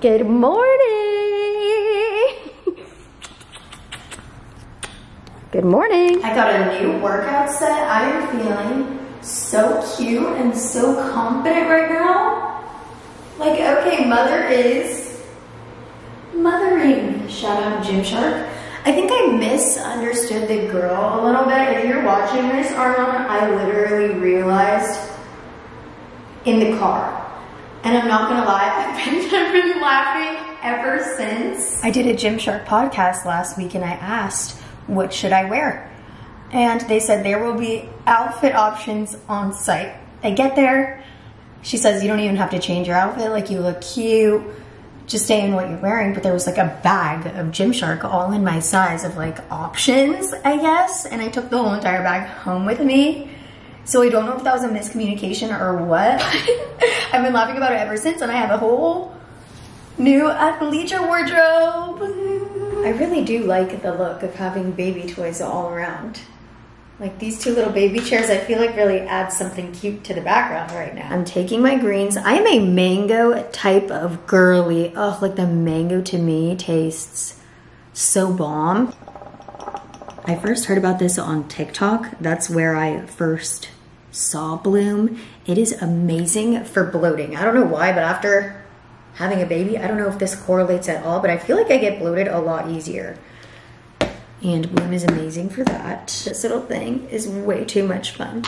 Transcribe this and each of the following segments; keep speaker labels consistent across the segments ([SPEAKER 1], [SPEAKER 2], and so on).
[SPEAKER 1] Good morning. Good morning.
[SPEAKER 2] I got a new workout set. I am feeling so cute and so confident right now. Like, okay, mother is mothering. Shout out Gymshark. I think I misunderstood the girl a little bit. If you're watching this, Armand, I literally realized in the car. And I'm not gonna lie, I've been, I've been laughing ever since. I did a Gymshark podcast last week and I asked, what should I wear? And they said there will be outfit options on site. I get there, she says you don't even have to change your outfit, like you look cute, just stay in what you're wearing. But there was like a bag of Gymshark all in my size of like options, I guess. And I took the whole entire bag home with me. So I don't know if that was a miscommunication or what. I've been laughing about it ever since and I have a whole new athleisure wardrobe. I really do like the look of having baby toys all around. Like these two little baby chairs, I feel like really add something cute to the background right now. I'm taking my greens. I am a mango type of girly. Oh, like the mango to me tastes so bomb. I first heard about this on TikTok. That's where I first saw Bloom. It is amazing for bloating. I don't know why, but after having a baby, I don't know if this correlates at all, but I feel like I get bloated a lot easier and Bloom is amazing for that. This little thing is way too much fun.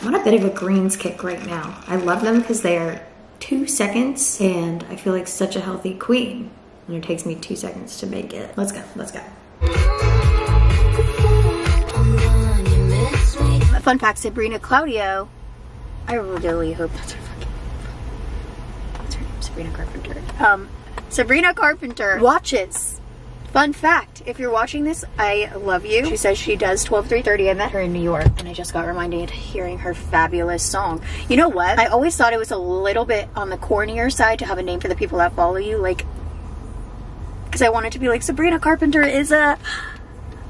[SPEAKER 2] I'm on a bit of a greens kick right now. I love them because they are two seconds and I feel like such a healthy queen. And it takes me two seconds to make it. Let's go, let's go. Fun fact, Sabrina Claudio, I really hope that's her fucking What's her name? Sabrina Carpenter. Um, Sabrina Carpenter watches Fun fact, if you're watching this, I love you. She says she does 12 330. I met her in New York and I just got reminded hearing her fabulous song. You know what? I always thought it was a little bit on the cornier side to have a name for the people that follow you. Like, because I wanted to be like, Sabrina Carpenter is a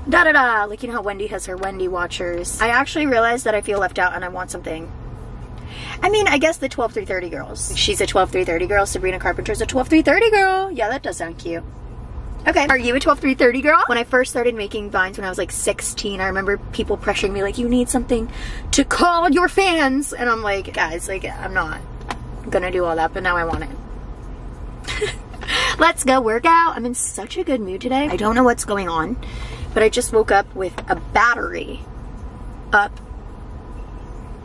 [SPEAKER 2] da da da. Like, you know how Wendy has her Wendy watchers. I actually realized that I feel left out and I want something I mean, I guess the 12 330 girls. She's a 12 330 girl. Sabrina Carpenter's a 12 330 girl. Yeah, that does sound cute. Okay, are you a 12 330 girl? When I first started making vines when I was like 16, I remember people pressuring me like, you need something to call your fans. And I'm like, guys, like, I'm not gonna do all that, but now I want it. Let's go work out. I'm in such a good mood today. I don't know what's going on, but I just woke up with a battery up.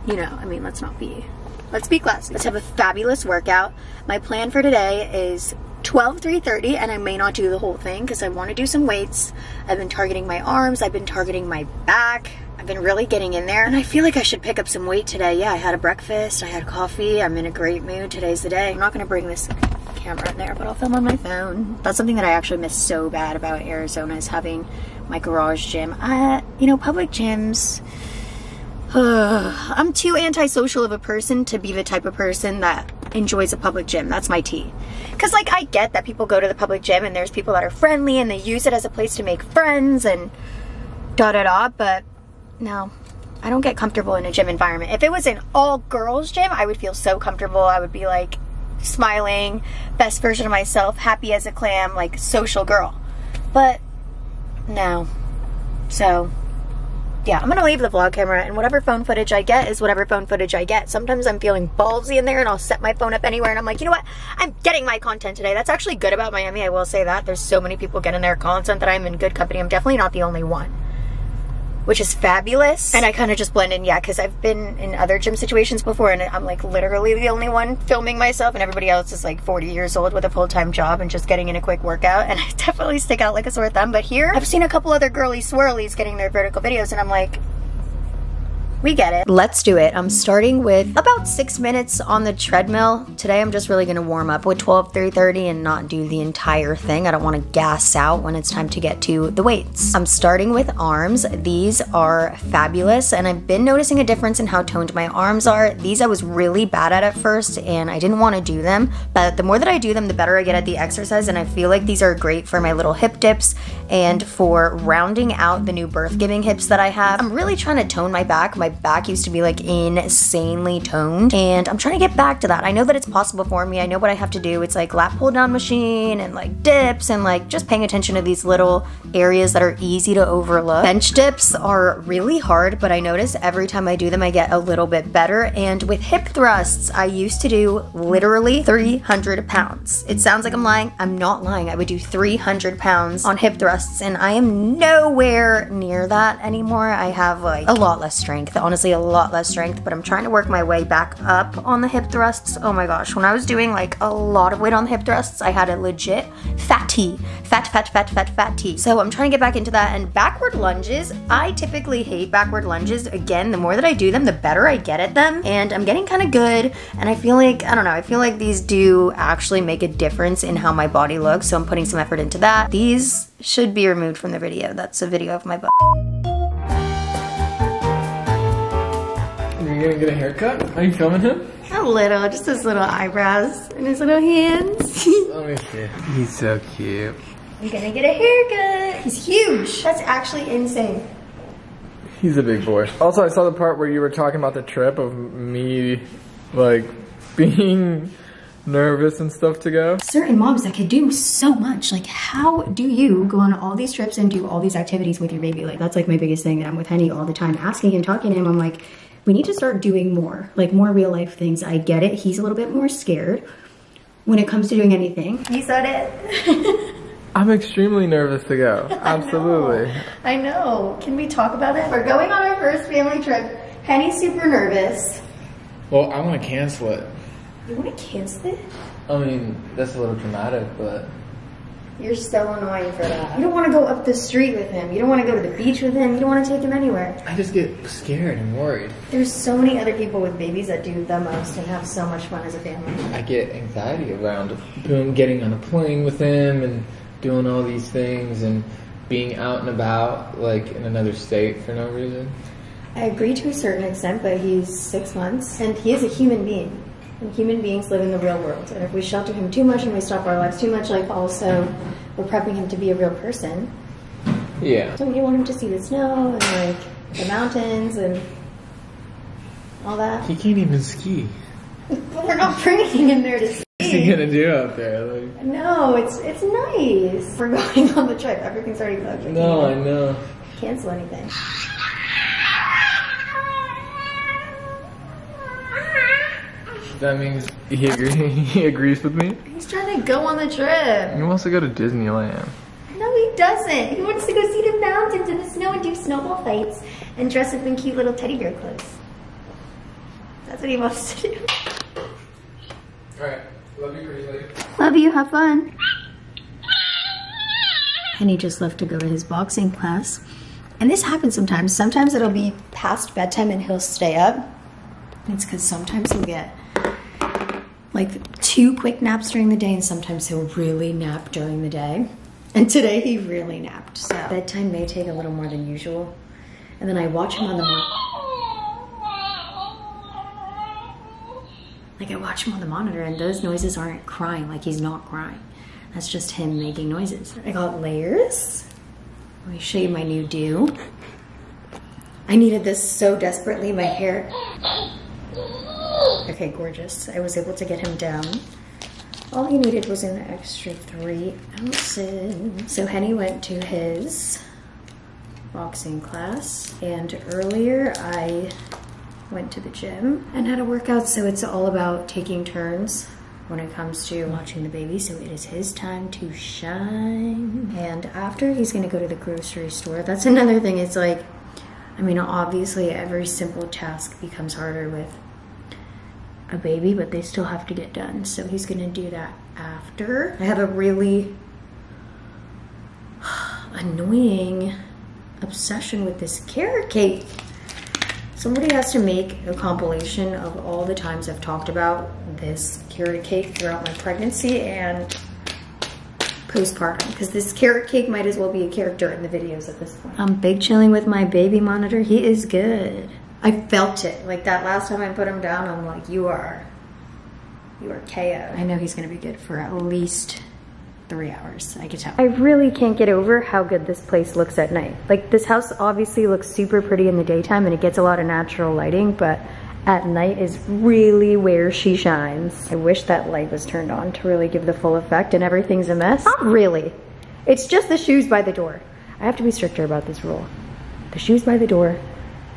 [SPEAKER 2] You know, I mean, let's not be, let's be classy. Let's have a fabulous workout. My plan for today is 12 330 and I may not do the whole thing because I want to do some weights. I've been targeting my arms, I've been targeting my back. I've been really getting in there and I feel like I should pick up some weight today. Yeah, I had a breakfast, I had coffee, I'm in a great mood. Today's the day. I'm not going to bring this camera in there, but I'll film on my phone. That's something that I actually miss so bad about Arizona is having my garage gym. I, you know, public gyms, uh, I'm too antisocial of a person to be the type of person that enjoys a public gym. That's my tea. Because, like, I get that people go to the public gym and there's people that are friendly and they use it as a place to make friends and da da da, but no, I don't get comfortable in a gym environment. If it was an all girls gym, I would feel so comfortable. I would be like smiling, best version of myself, happy as a clam, like social girl. But no. So yeah, I'm gonna leave the vlog camera and whatever phone footage I get is whatever phone footage I get. Sometimes I'm feeling ballsy in there and I'll set my phone up anywhere and I'm like, you know what? I'm getting my content today. That's actually good about Miami, I will say that. There's so many people getting their content that I'm in good company. I'm definitely not the only one which is fabulous. And I kind of just blend in, yeah, because I've been in other gym situations before and I'm like literally the only one filming myself and everybody else is like 40 years old with a full-time job and just getting in a quick workout and I definitely stick out like a sore thumb. But here, I've seen a couple other girly swirlies getting their vertical videos and I'm like, we get it. Let's do it. I'm starting with about six minutes on the treadmill. Today I'm just really gonna warm up with 12 330 and not do the entire thing. I don't wanna gas out when it's time to get to the weights. I'm starting with arms. These are fabulous and I've been noticing a difference in how toned my arms are. These I was really bad at at first and I didn't wanna do them, but the more that I do them, the better I get at the exercise and I feel like these are great for my little hip dips and for rounding out the new birth giving hips that I have. I'm really trying to tone my back. My back used to be like insanely toned and I'm trying to get back to that. I know that it's possible for me. I know what I have to do. It's like lat pull down machine and like dips and like just paying attention to these little areas that are easy to overlook. Bench dips are really hard, but I notice every time I do them, I get a little bit better. And with hip thrusts, I used to do literally 300 pounds. It sounds like I'm lying. I'm not lying. I would do 300 pounds on hip thrusts and I am nowhere near that anymore. I have like a lot less strength, honestly a lot less strength, but I'm trying to work my way back up on the hip thrusts. Oh my gosh, when I was doing like a lot of weight on the hip thrusts, I had a legit fat T, fat, fat, fat, fat, fat T. So I'm trying to get back into that and backward lunges, I typically hate backward lunges. Again, the more that I do them, the better I get at them and I'm getting kind of good and I feel like, I don't know, I feel like these do actually make a difference in how my body looks. So I'm putting some effort into that. These should be removed from the video. That's a video of my butt.
[SPEAKER 3] You're gonna get a haircut? Are you filming him?
[SPEAKER 2] A little, just his little eyebrows and his little hands.
[SPEAKER 3] Let me see. He's so cute.
[SPEAKER 2] I'm gonna get a haircut. He's huge. That's actually insane.
[SPEAKER 3] He's a big boy. Also, I saw the part where you were talking about the trip of me, like, being nervous and stuff to go.
[SPEAKER 2] Certain moms that could do so much. Like, how do you go on all these trips and do all these activities with your baby? Like, that's like my biggest thing that I'm with Henny all the time, asking and talking to him. I'm like, we need to start doing more, like more real life things. I get it. He's a little bit more scared when it comes to doing anything. He said it.
[SPEAKER 3] I'm extremely nervous to go. Absolutely.
[SPEAKER 2] I know. Can we talk about it? We're going on our first family trip. Henny's super nervous.
[SPEAKER 3] Well, I want to cancel it.
[SPEAKER 2] You want to cancel it?
[SPEAKER 3] I mean, that's a little dramatic, but
[SPEAKER 2] You're so annoying for that. You don't want to go up the street with him. You don't want to go to the beach with him. You don't want to take him anywhere.
[SPEAKER 3] I just get scared and worried.
[SPEAKER 2] There's so many other people with babies that do the most and have so much fun as a family.
[SPEAKER 3] I get anxiety around doing, getting on a plane with him and doing all these things and being out and about, like in another state for no reason.
[SPEAKER 2] I agree to a certain extent, but he's six months and he is a human being. And human beings live in the real world. And if we shelter him too much and we stop our lives too much, like also we're prepping him to be a real person.
[SPEAKER 3] Yeah.
[SPEAKER 2] Don't you want him to see the snow and like the mountains and all that?
[SPEAKER 3] He can't even ski.
[SPEAKER 2] But we're not bringing him there to ski.
[SPEAKER 3] What's he gonna do out there? Like,
[SPEAKER 2] No, it's it's nice. We're going on the trip. Everything's already booked.
[SPEAKER 3] No, I know.
[SPEAKER 2] cancel anything.
[SPEAKER 3] That means he agree, he agrees with me.
[SPEAKER 2] He's trying to go on the trip.
[SPEAKER 3] He wants to go to Disneyland.
[SPEAKER 2] No, he doesn't. He wants to go see the mountains and the snow and do snowball fights and dress up in cute little teddy bear clothes. That's what he wants to do.
[SPEAKER 3] Alright, love you, crazy lady.
[SPEAKER 2] Love you. Have fun. And he just left to go to his boxing class. And this happens sometimes. Sometimes it'll be past bedtime and he'll stay up. It's because sometimes he'll get like two quick naps during the day, and sometimes he'll really nap during the day. And today he really napped. So bedtime may take a little more than usual. And then I watch him on the monitor. Like I watch him on the monitor, and those noises aren't crying. Like he's not crying. That's just him making noises. I got layers. Let me show you my new do. I needed this so desperately. My hair. Okay, gorgeous. I was able to get him down. All he needed was an extra three ounces. So Henny went to his boxing class, and earlier I went to the gym and had a workout. So it's all about taking turns when it comes to watching the baby. So it is his time to shine. And after, he's gonna go to the grocery store. That's another thing. It's like, I mean, obviously, every simple task becomes harder with a baby, but they still have to get done. So he's gonna do that after. I have a really annoying obsession with this carrot cake. Somebody has to make a compilation of all the times I've talked about this carrot cake throughout my pregnancy and postpartum because this carrot cake might as well be a character in the videos at this point. I'm big chilling with my baby monitor. He is good. I felt it. Like that last time I put him down, I'm like, you are, you are KO. I know he's gonna be good for at least
[SPEAKER 4] three hours. I could tell.
[SPEAKER 2] I really can't get over how good this place looks at night. Like this house obviously looks super pretty in the daytime and it gets a lot of natural lighting, but at night is really where she shines. I wish that light was turned on to really give the full effect and everything's a mess. Not really. It's just the shoes by the door. I have to be stricter about this rule. The shoes by the door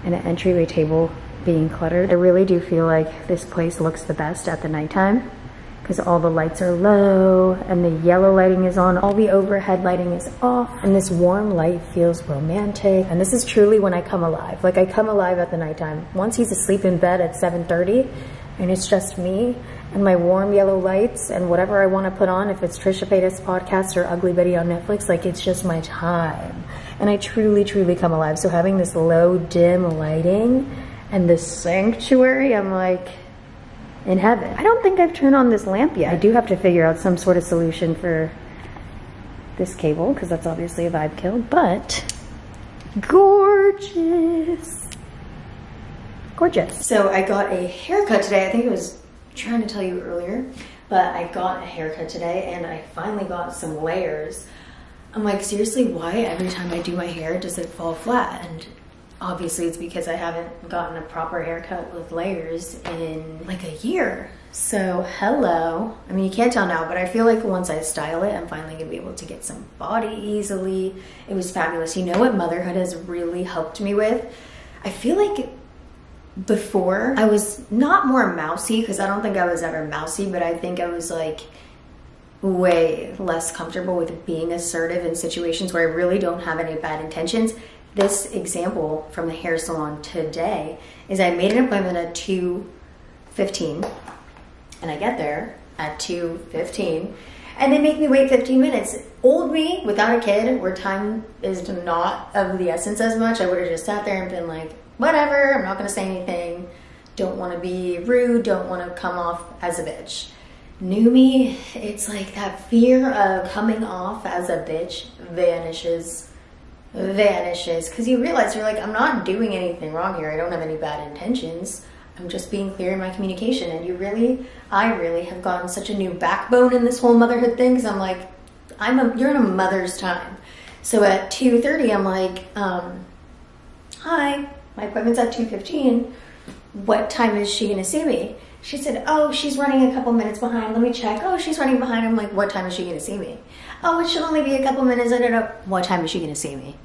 [SPEAKER 2] and an entryway table being cluttered. I really do feel like this place looks the best at the nighttime because all the lights are low and the yellow lighting is on, all the overhead lighting is off, and this warm light feels romantic. And this is truly when I come alive. Like I come alive at the nighttime. Once he's asleep in bed at 7.30 and it's just me and my warm yellow lights and whatever I want to put on, if it's Trisha Paytas podcast or Ugly Betty on Netflix, like it's just my time. And I truly, truly come alive. So having this low, dim lighting and this sanctuary, I'm like, in heaven. I don't think I've turned on this lamp yet. I do have to figure out some sort of solution for this cable because that's obviously a vibe kill, but gorgeous. Gorgeous. So I got a haircut today. I think I was trying to tell you earlier, but I got a haircut today and I finally got some layers. I'm like, seriously, why every time I do my hair does it fall flat? And obviously it's because I haven't gotten a proper haircut with layers in like a year. So hello. I mean, you can't tell now, but I feel like once I style it, I'm finally gonna be able to get some body easily. It was fabulous. You know what motherhood has really helped me with? I feel like before I was not more mousy because I don't think I was ever mousy, but I think I was like way less comfortable with being assertive in situations where I really don't have any bad intentions this example from the hair salon today is I made an appointment at 2.15 and I get there at 2.15 and they make me wait 15 minutes. Old me without a kid where time is not of the essence as much, I would have just sat there and been like, whatever, I'm not gonna say anything. Don't wanna be rude, don't wanna come off as a bitch. New me, it's like that fear of coming off as a bitch vanishes vanishes because you realize you're like, I'm not doing anything wrong here. I don't have any bad intentions. I'm just being clear in my communication. And you really, I really have gotten such a new backbone in this whole motherhood thing because I'm like, I'm a, you're in a mother's time. So at 2.30, I'm like, um, hi, my appointment's at 2.15. What time is she going to see me? She said, oh, she's running a couple minutes behind. Let me check. Oh, she's running behind. I'm like, what time is she going to see me? Oh, it should only be a couple minutes. I don't know. What time is she going to see me?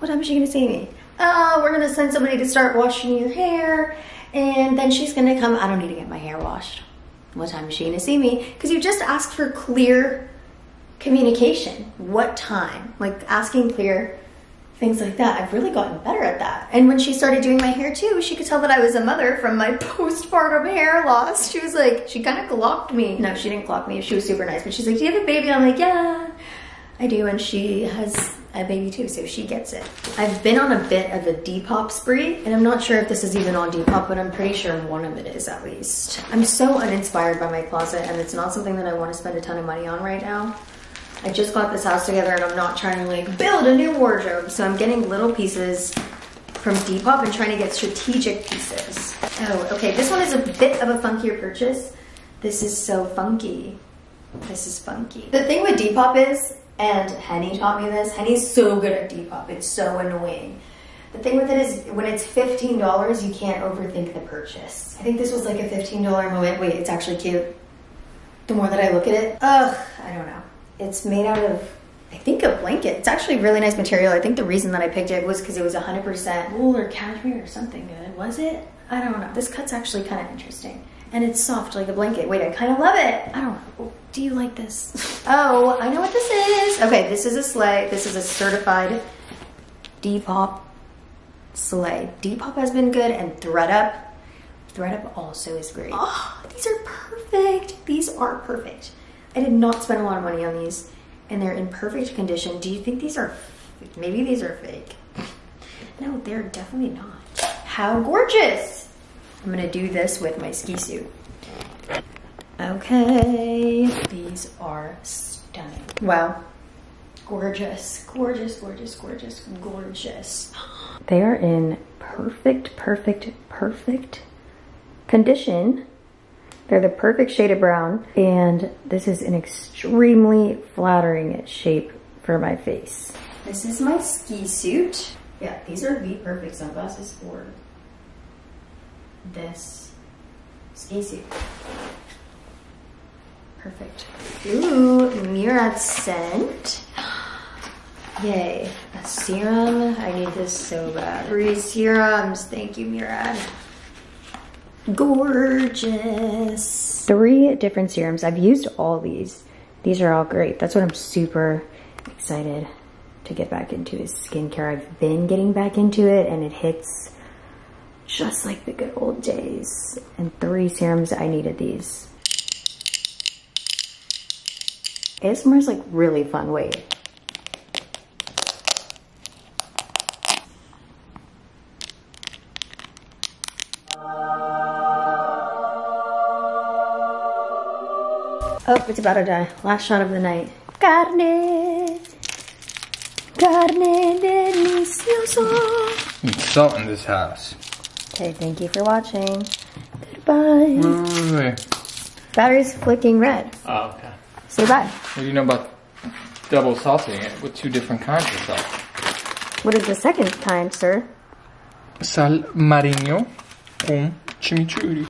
[SPEAKER 2] What time is she going to see me? Oh, we're going to send somebody to start washing your hair. And then she's going to come. I don't need to get my hair washed. What time is she going to see me? Because you just asked for clear communication. What time? Like asking clear things like that. I've really gotten better at that. And when she started doing my hair too, she could tell that I was a mother from my postpartum hair loss. She was like, she kind of clocked me. No, she didn't clock me. She was super nice. But she's like, do you have a baby? I'm like, yeah, I do. And she has a baby too, so she gets it. I've been on a bit of a Depop spree, and I'm not sure if this is even on Depop, but I'm pretty sure one of it is at least. I'm so uninspired by my closet, and it's not something that I want to spend a ton of money on right now. I just got this house together and I'm not trying to like build a new wardrobe. So I'm getting little pieces from Depop and trying to get strategic pieces. Oh, okay, this one is a bit of a funkier purchase. This is so funky. This is funky. The thing with Depop is, and Henny taught me this, Henny's so good at Depop, it's so annoying. The thing with it is when it's $15, you can't overthink the purchase. I think this was like a $15 moment. Wait, it's actually cute. The more that I look at it, ugh, I don't know. It's made out of, I think, a blanket. It's actually really nice material. I think the reason that I picked it was because it was 100% wool or cashmere or something good. Was it? I don't know. This cut's actually kind of interesting. And it's soft like a blanket. Wait, I kind of love it. I don't know. Do you like this? oh, I know what this is. Okay, this is a slay. This is a certified Depop slay. Depop has been good and ThredUp. ThredUp also is great. Oh, these are perfect. These are perfect. I did not spend a lot of money on these and they're in perfect condition. Do you think these are, maybe these are fake? No, they're definitely not. How gorgeous. I'm gonna do this with my ski suit. Okay, these are stunning. Wow. Gorgeous, gorgeous, gorgeous, gorgeous, gorgeous. They are in perfect, perfect, perfect condition They're the perfect shade of brown, and this is an extremely flattering shape for my face.
[SPEAKER 5] This is my ski suit. Yeah, these are the perfect sunglasses for this ski suit. Perfect. Ooh, Murad scent. Yay, a serum. I need this so bad. Three serums. Thank you, Murad. Gorgeous.
[SPEAKER 2] Three different serums. I've used all these. These are all great. That's what I'm super excited to get back into is skincare. I've been getting back into it and it hits just like the good old days. And three serums, I needed these. ASMR is like really fun. Wait. Oh, it's about to die. Last shot of the night. Carne. Carne delicioso.
[SPEAKER 3] Salt in this house.
[SPEAKER 2] Okay, thank you for watching. Goodbye.
[SPEAKER 3] Wait, wait, wait.
[SPEAKER 2] Battery's flicking red.
[SPEAKER 3] Oh, okay.
[SPEAKER 2] Say bye.
[SPEAKER 3] What do you know about double salting it with two different kinds of salt?
[SPEAKER 2] What is the second kind, sir?
[SPEAKER 3] Sal marino con chimichurri.